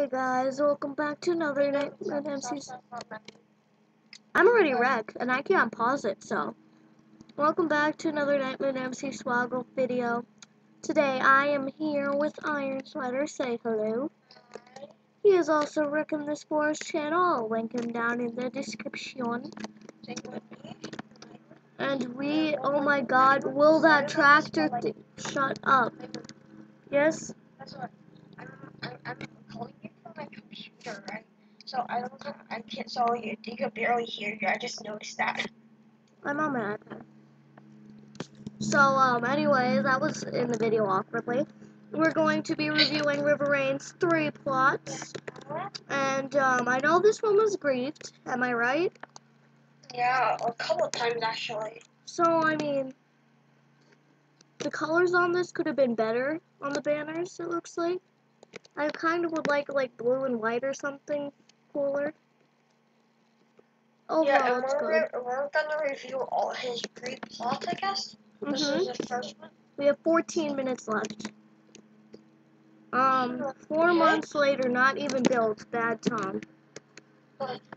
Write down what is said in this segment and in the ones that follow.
Hey guys, welcome back to another night with MC's. I'm already wrecked, and I can't pause it, so. Welcome back to another Nightmare MC Swaggle video. Today I am here with Iron Spider. Say hello. He is also wrecking this forest channel. Link him down in the description. And we, oh my god, will that tractor shut up? Yes? That's what I'm, I'm, I'm calling you from my computer, right? So I don't know, I can't, so you, you can barely hear you. I just noticed that. I'm on my iPad. So, um, anyways, that was in the video awkwardly. We're going to be reviewing River Rain's three plots. And, um, I know this one was griefed. Am I right? Yeah, a couple of times actually. So, I mean, the colors on this could have been better on the banners, it looks like. I kind of would like, like, blue and white or something cooler. Overall, yeah, and we're, good. we're gonna review all his three plots, I guess. This hmm is the first one. We have 14 minutes left. Um, four months later, not even built. Bad Tom.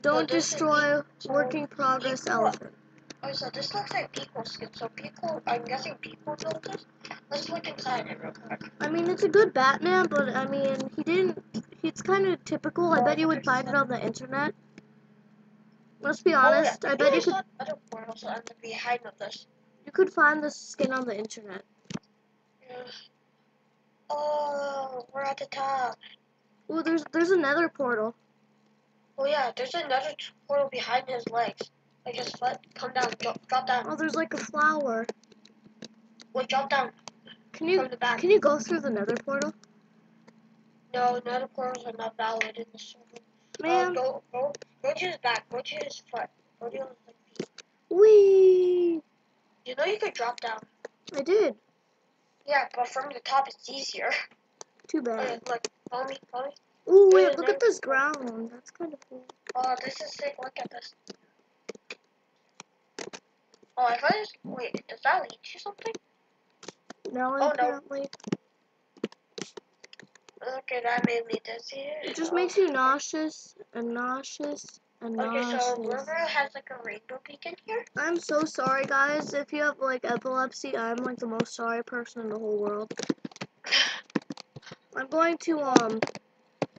Don't destroy working progress elephant. Oh, so this looks like people skin. So people, I'm guessing people built this. Let's look inside it real quick. I mean, it's a good Batman, but I mean, he didn't. It's kind of typical. I bet you would find it on the internet. Let's be honest. oh, yeah. I bet you could. other portals on the behind of this. You could find this skin on the internet. Yeah. Oh, we're at the top. Ooh, there's there's another portal. Oh yeah, there's another portal behind his legs. Like his foot. Come down. Drop, drop down. Oh, there's like a flower. Wait, drop down Can you the back. can you go through the nether portal? No, nether portals are not valid in the server. Man, Uh, go, go, go to his back. Go to his foot. Go to his like, feet. wee. You know you could drop down. I did. Yeah, but from the top it's easier. Too bad. look, follow me, follow me. Ooh, Yeah, wait, look at this ground. That's kind of cool. Oh, this is sick. Look at this. Oh, I thought it's, wait, does that lead to something? No, Oh, no. Okay, that made me dizzy. It just makes you nauseous and nauseous and Okay, so. River has like a rainbow beacon here. I'm so sorry, guys. If you have like epilepsy, I'm like the most sorry person in the whole world. I'm going to um.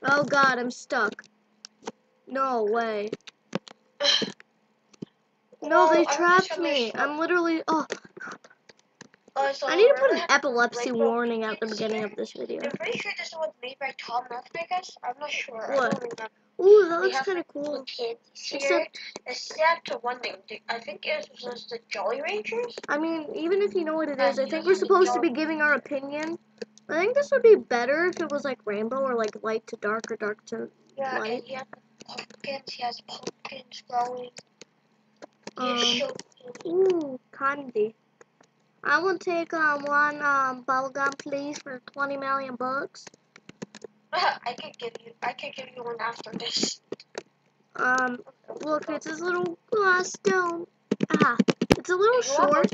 Oh God, I'm stuck. No way. No, they trapped me. I'm literally. Oh, Uh, so I need to put an epilepsy warning at the beginning of this video. I'm pretty sure this was made by Tom Nuff, I guess. I'm not sure. What? Ooh, that looks kind of cool. little kids here. Except, Except to one thing. I think it was just the Jolly Ranchers. I mean, even if you know what it is, I think we're supposed to be giving our opinion. I think this would be better if it was like rainbow or like light to dark or dark to Yeah, Light. and he has pumpkins. He has pumpkins growing. Um. Ooh, candy. I will take um one um bubblegum please for twenty million bucks. I could give you. I could give you one after this. Um, look, it's this little glass stone. Ah, it's a little You short.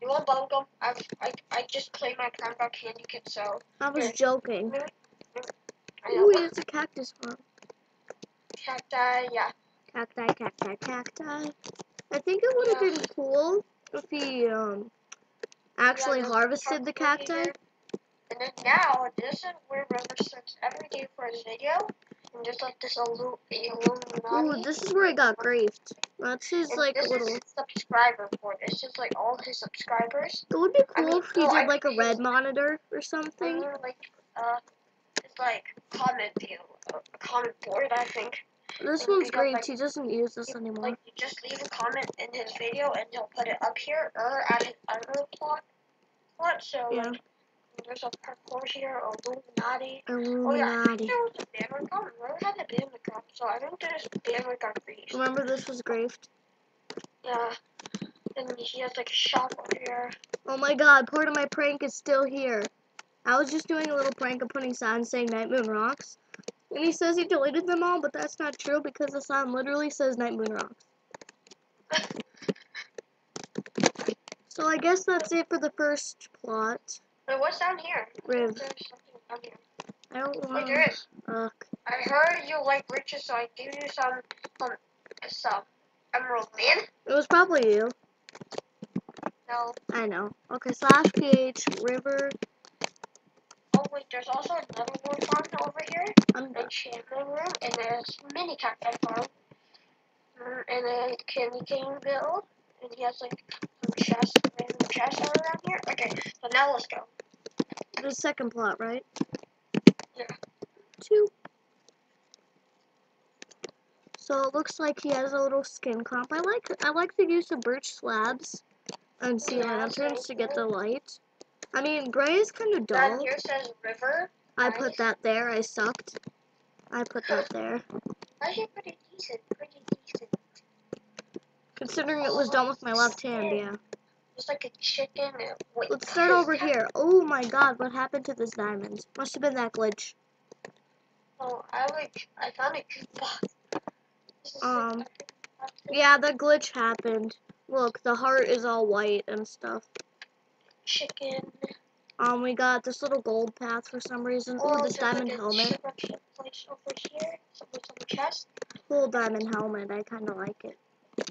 You want bubblegum? I I I just played my Crown Dog Candy Kid, so I was Here. joking. Ooh, it's a cactus farm. Cacti, yeah. Cacti, cacti, cacti. I think it would have been cool if he um actually Yeah, harvested the cacti. And then now, this is where River starts every day for his video. And just like this Illu- Illuminati. Ooh, this is where he got griefed. That's his and like this little. is subscriber for this. is like all his subscribers. It would be I cool mean, if he no, I did like a red monitor or something. Or like uh, it's like comment view, uh, comment board. I think. This one's great. like- He doesn't use this anymore. Like you just leave a comment in his video and he'll put it up here or at his other plot. Plot. So Yeah. like there's a parkour here, Illuminati. Illuminati. Oh yeah, I think there was a banner gun. Where had the banner gun? So I think there's banner gun griefed. Remember this was griefed. Yeah. And he has like a shop over here. Oh my god, part of my prank is still here. I was just doing a little prank of putting signs saying Night Moon Rocks. And he says he deleted them all, but that's not true because the sign literally says Night Moon Rocks. So I guess that's it for the first plot. Wait, what's down here? Riv. Down here. I don't Wait, want. there is. I heard you like riches, so I give you some, some, some emerald man. it was probably you. No. I know. Okay, slash ph river. Wait, there's also another one farm over here. I'm An enchantment room, and there's mini cacti farm. Mm, And a candy cane build, and he has like some chests, random chests all around here. Okay, so now let's go. the second plot, right? Yeah. Two. So it looks like he has a little skin comp. I like I like the use of birch slabs and sea Yeah, lanterns to get the light. I mean, gray is kind of dull. here says river. I nice. put that there. I sucked. I put that there. Actually, pretty decent. Pretty decent. Considering it was done with my left hand, yeah. It's like a chicken. Wait, Let's start over here. Oh my god, what happened to this diamond? Must have been that glitch. Oh, I like. I found a good box. Um, Yeah, the glitch happened. Look, the heart is all white and stuff. Chicken. Um, we got this little gold path for some reason. Oh, this like diamond a helmet. place over here. Chest. Cool diamond helmet. I kind of like it.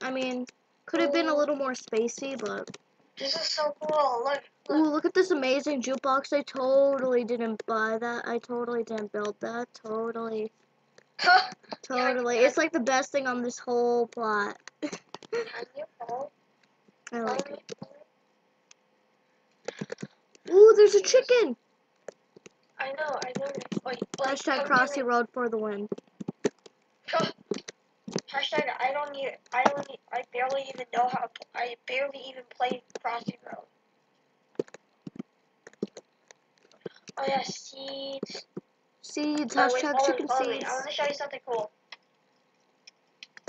I mean, could have been a little more spacey, but This is so cool. Look. ooh, Look. look at this amazing jukebox. I totally didn't buy that. I totally didn't build that. Totally, totally. It's like the best thing on this whole plot. Can you hold? I like it. Ooh, there's a chicken. I know. I know. Wait. Like, Hashtag come Crossy here. Road for the win. Hashtag I don't need. I don't need. I barely even know how. I barely even play Crossy Road. Oh yeah, seeds. Seeds. Oh, Hashtag me, chicken me. seeds. I want to show you something cool.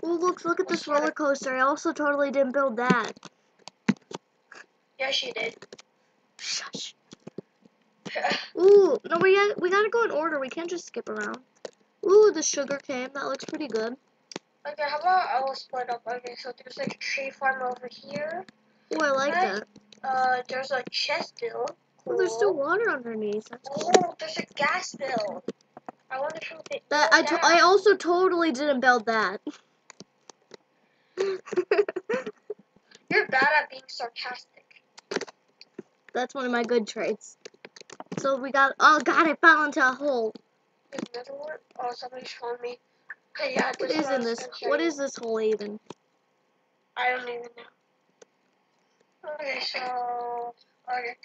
Ooh, look, look at this roller coaster. I also totally didn't build that. Yes, you did. Shush. Ooh, no, we got we gotta go in order. We can't just skip around. Ooh, the sugar cane. That looks pretty good. okay, how about I will split up? Okay, so there's like a tree farm over here. Ooh, I like Right. that. Uh, there's a chest build. Oh, there's still water underneath. That's cool. Oh, there's a gas build. I wonder if it. That oh, I, to- I also totally didn't build that. You're bad at being sarcastic. That's one of my good traits. So we got. Oh God, I fell into a hole. There's another one. Oh, somebody's showing me. Okay, yeah, What is in this? What is this hole even? I don't even know. Okay, so okay.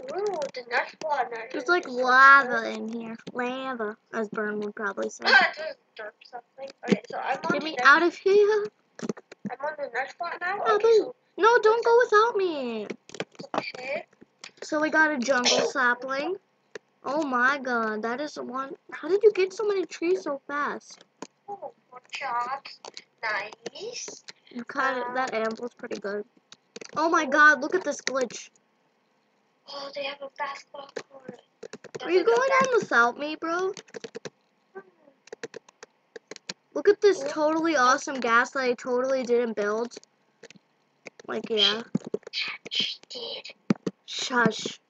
Ooh, the next one. There's like lava in here. Lava, as Burn would probably say. Ah, something. Okay, so I'm on Get me out of here. I'm on the next spot now. Oh, Okay, so No, don't go without me. So we got a jungle sapling. Oh my god, that is the one. How did you get so many trees so fast? Oh, chops. Nice. You kind of um, that anvil's pretty good. Oh my god, look at this glitch. Oh, they have a basketball court. Are you going on without me, bro? Look at this totally awesome gas that I totally didn't build. Like, yeah. She did. Shush.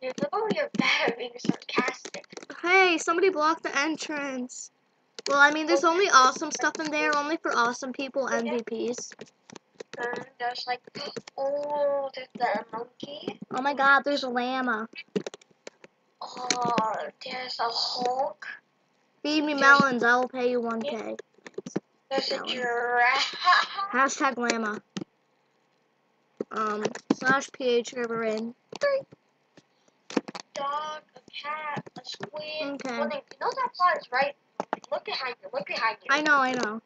Dude, look you're bad being sarcastic. Hey, somebody blocked the entrance. Well, I mean, there's only awesome stuff in there, only for awesome people, MVPs. And um, there's like, oh, there's the monkey. Oh my god, there's a llama. Oh, there's a Hulk. Feed me melons, I will pay you 1k. There's a giraffe. Hashtag llama. Um, slash ph river in. Three. Dog, a cat, a squid. Okay. Well, you know that plot is right. Look behind you. Look behind you. I know, I know.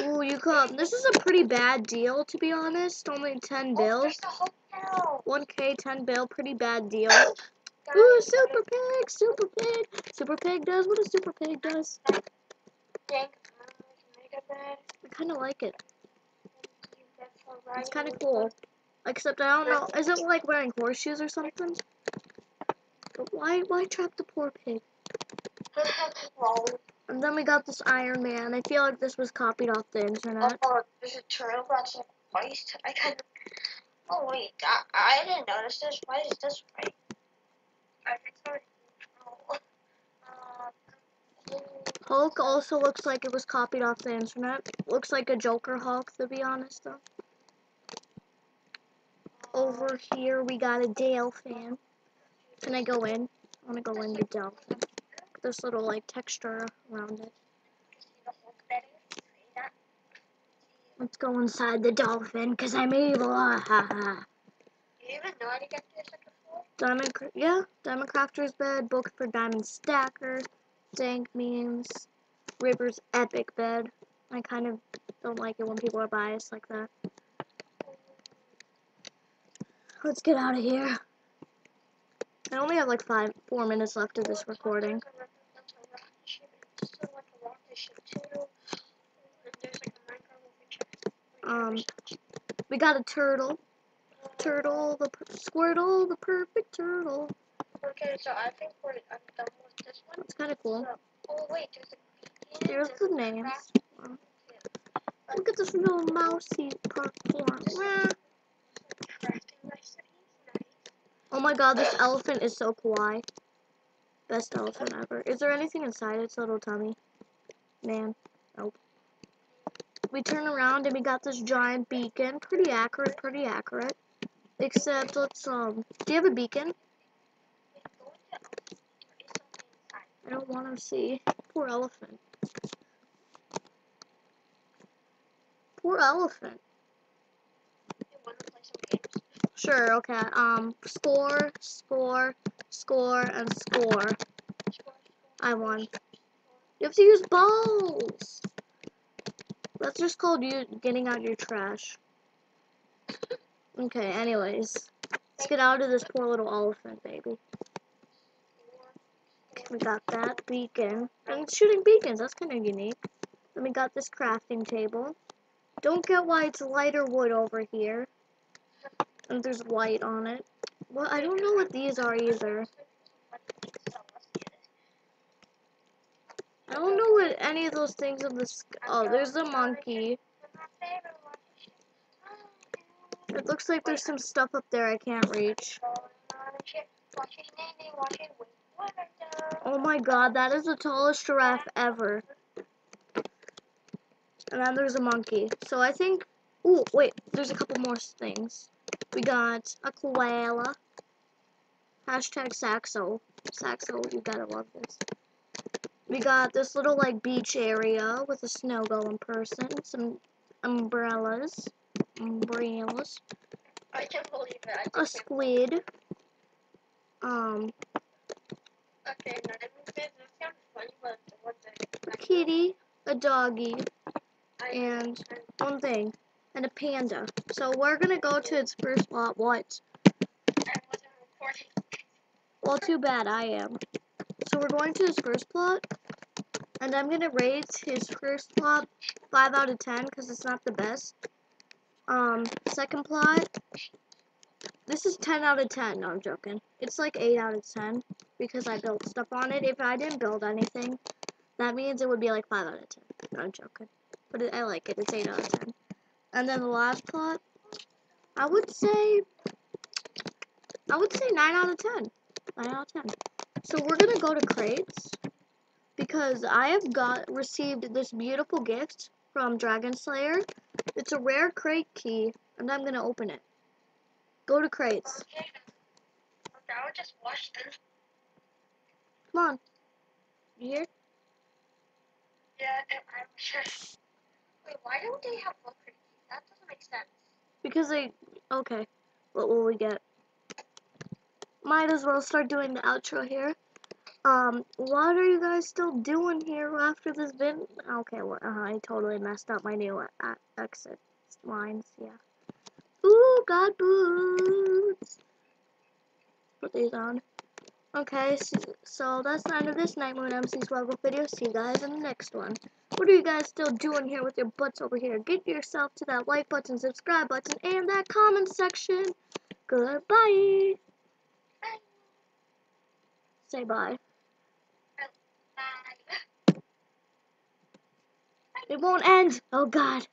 Ooh, you come. This is a pretty bad deal, to be honest. Only 10 Oh, bill. the 1k, 10 bill, pretty bad deal. Ooh, super pig, super pig. Super pig does what a super pig does. Thank Mega Man. I kind of like it. Thank you, that's alright. It's kind of cool. Except I don't know. Is it like wearing horseshoes or something? But why, why trap the poor pig? And then we got this Iron Man. I feel like this was copied off the internet. Oh, there's a turtle that's like twice. I kind of. Oh wait, I, I didn't notice this. Why is this right? I think so. Oh. Uh, Hulk also looks like it was copied off the internet. Looks like a Joker Hulk, to be honest, though. Over here, we got a Dale fan. Can I go in? I want to go in the Dale fan. This little, like, texture around it. Let's go inside the dolphin, because I'm evil. Ha, ha. You even know how to get floor? Diamond, yeah, Diamond Crafter's bed, book for Diamond Stacker, Dank memes, River's epic bed. I kind of don't like it when people are biased like that. Let's get out of here. I only have like five, four minutes left of this recording. Um, we got a turtle. Turtle, the Squirtle, the perfect turtle. Okay, so I think we're I'm done with this one. It's kind of cool. So, oh wait, there's a beacon. Here's the names. Wow. Look at this little mousy perform. Wah. Crafting recipes. Nice. Oh my god, this elephant is so kawaii. Best elephant ever. Is there anything inside its little tummy? Man, nope. We turn around and we got this giant beacon. Pretty accurate, pretty accurate. Except, let's, um, do you have a beacon? Go into there is something inside. I don't want to see. Poor elephant. Poor elephant. Sure, okay. Um, score, score, score, and score. I won. You have to use balls. That's just called you getting out your trash. Okay, anyways. Let's get out of this poor little elephant, baby. We got that beacon. And shooting beacons, that's kind of unique. Then we got this crafting table. Don't get why it's lighter wood over here. And there's light on it. Well, I don't know what these are either. I don't know what any of those things in the Oh, there's the monkey. It looks like there's some stuff up there I can't reach. Oh my god, that is the tallest giraffe ever. And then there's a monkey. So I think. Oh, wait, there's a couple more things. We got a koala. Hashtag Saxo. Saxo, you gotta love this. We got this little like beach area with a snow golem person. Some umbrellas. Umbrellas. I can't believe it. A squid. Um, kitty, a doggy, and one thing. And a panda. So we're gonna go to its first plot. Recording. Well, too bad I am. So we're going to his first plot, and I'm gonna rate his first plot five out of ten because it's not the best. Um, second plot, this is ten out of ten. No, I'm joking. It's like eight out of ten because I built stuff on it. If I didn't build anything, that means it would be like five out of ten. No, I'm joking. But it, I like it. It's eight out of ten. And then the last plot, I would say, I would say nine out of ten. 9 out of 10. So we're gonna go to crates because I have got received this beautiful gift from Dragon Slayer. It's a rare crate key, and I'm gonna open it. Go to crates. Okay. I would just watch this. Come on. You here? Yeah, and I'm sure. Wait, why don't they have look crazy? That doesn't make sense. Because they. Okay. What will we get? Might as well start doing the outro here. Um, what are you guys still doing here after this vid? Okay, well, uh, I totally messed up my new uh, exit lines. Yeah. Ooh, God boots. Put these on. Okay, so, so that's the end of this Night Moon MC Swaggle video. See you guys in the next one. What are you guys still doing here with your butts over here? Get yourself to that like button, subscribe button, and that comment section. Goodbye. Bye. Say bye. Bye. It won't end. Oh God.